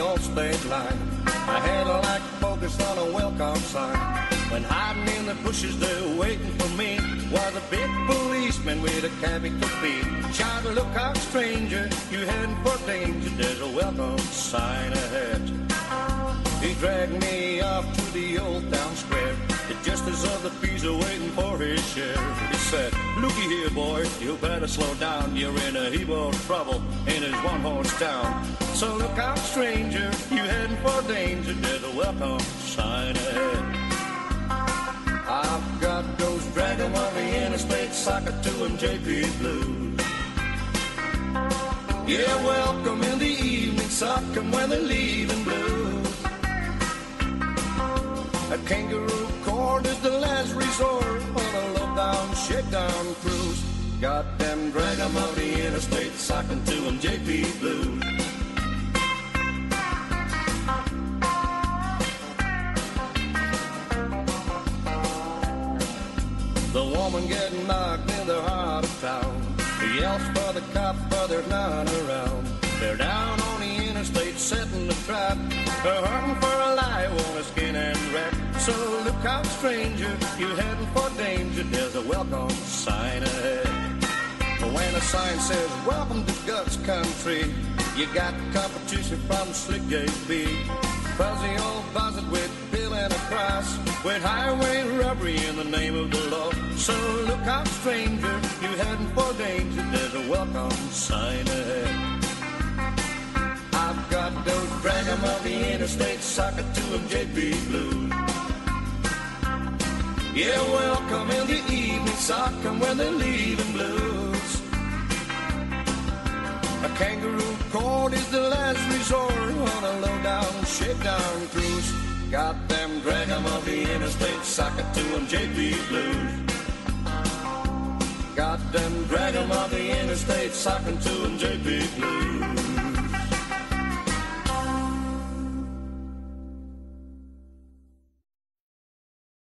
old state line. My head like focused on a welcome sign. When hiding in the bushes, they're waiting for me. Was a big policeman with a capital B. Shout, look out, stranger, you heading for danger. There's a welcome sign ahead. He dragged me off to the old town square. The justice of the peace are waiting for his share. He said, Looky here, boy, you better slow down. You're in a heap of trouble in his one horse town. So look out, stranger, two and JP blues. Yeah, welcome in the evening, soccer when they're leaving blues. A kangaroo court is the last resort on a low down, shakedown cruise. Them drag 'em on the interstate, socking to 'em JP blues. Woman getting knocked in the heart of town. He yells for the cops, but there's none around. They're down on the interstate setting the trap. They're hunting for a lie, want a skin and wrap. So look out, stranger, you're heading for danger. There's a welcome sign ahead. When a sign says, Welcome to Guts Country, you got competition from Slick JB. Fuzzy old buzzard with and a cross, with highway robbery in the name of the law. So look out, stranger, you heading for danger. There's a welcome sign ahead. I've got those drag on the interstate, soccer to 'em JP blues. Yeah, welcome in the evening, sock when they're leaving blues. A kangaroo court is the last resort on a low down, shakedown cruise. Got them drag 'em on the interstate, sock it to 'em JP blues. Got them drag 'em on the interstate, sock 'em to 'em JP blues.